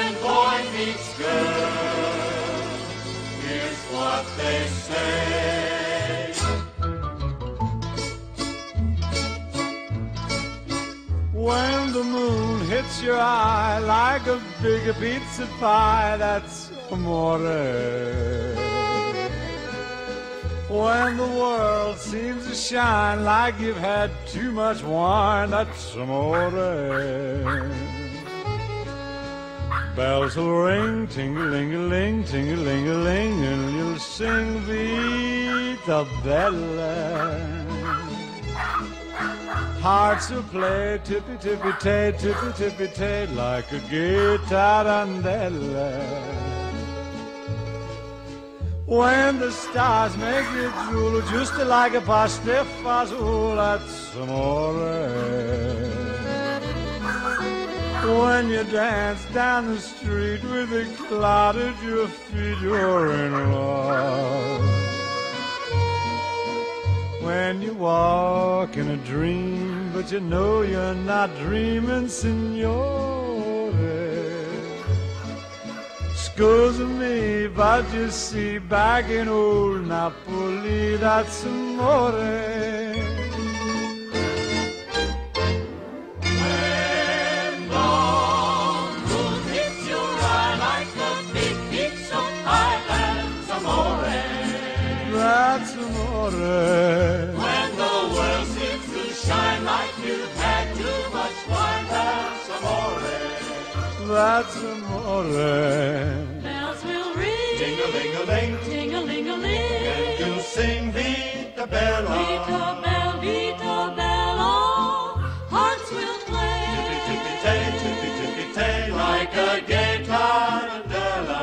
and boy meets girl. Here's what they say. When the moon hits your eye like a big pizza pie, that's amore. When the world seems to shine like you've had too much wine, that's amore. Bells will ring, ting-a-ling-a-ling, ting-a-ling-a-ling, and you'll sing Vita Bella. Hearts will play tippy-tippy-tay, tippy-tippy-tay, like a guitar guitarandella. When the stars make you drool, just like a pasta fazool, that's amore. When you dance down the street with a cloud at your feet, you're in love. When you walk in a dream, but you know you're not dreaming, signore. Scusa me, but you see, back in old Napoli, that's amore. Amore. When the world seems to shine like you've had too much wine, that's amore. That's amore. Bells will ring, Ding-a-ling-a-ling, ting-a-ling-a-ling. and you'll sing Vita Bella. Vita bell, Vita bella, hearts will play. Tippy-tippy-tay, tippy-tippy-tay, like a gay tarantella.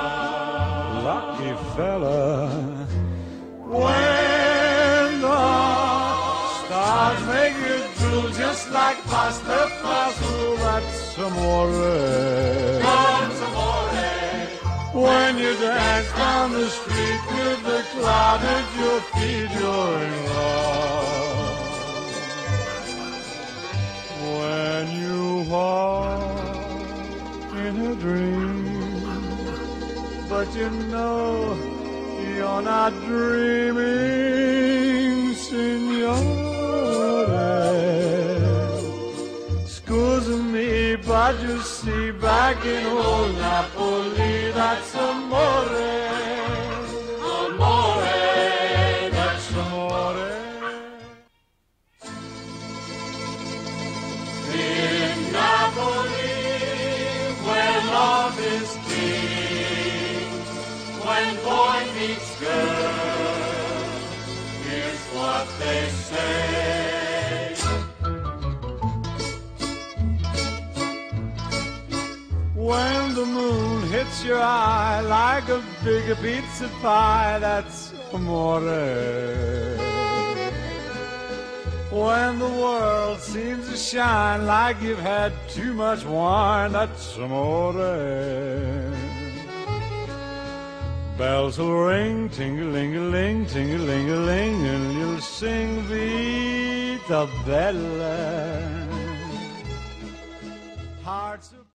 Lucky fella. Stars make you drool just like pasta fazool, that's amore. That's amore. When you dance down the street with the cloud at your feet, you're in love. When you walk in a dream, but you know you're not dreaming, signore. Me, but see, back in old Napoli, that's amore. Amore, that's Amore. in Napoli, where love is king. When boy meets girl, here's what they say. When the moon hits your eye like a big pizza pie, that's amore. When the world seems to shine like you've had too much wine, that's amore. Bells will ring, ting-a-ling-a-ling, ting-a-ling-a-ling, and you'll sing Vita Bella.